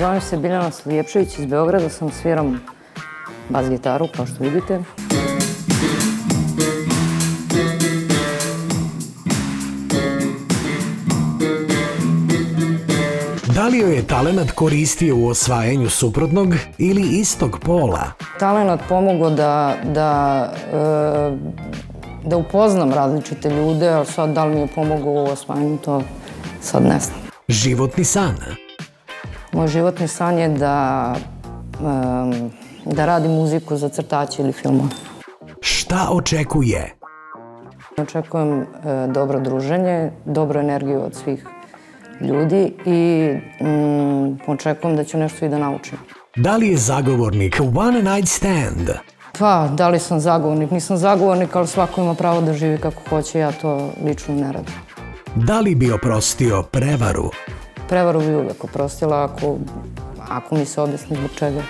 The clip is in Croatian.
Zovem se Biljana Slijepšević iz Beograda, sam sviram bas gitaru, kao što vidite. Da li joj je talenat koristio u osvajanju suprotnog ili istog pola? Talenat pomogao da, da, e, da upoznam različite ljude, a sad da li mi je pomogao u osvajanju, to sad ne znam. Životni san. Moj životni san je da, em, da radim muziku za crtaće ili filmove. Šta očekuje? Očekujem e, dobro druženje, dobru energiju od svih ljudi i mm, očekujem da ću nešto i da naučim. Da li je zagovornik One Night Stand? Pa, da li sam zagovornik? Nisam zagovornik, ali svako ima pravo da živi kako hoće, ja to lično ne radim. Da li bi oprostio prevaru? Prevaru bi uvek oprostila ako, ako mi se objasni zbog čega.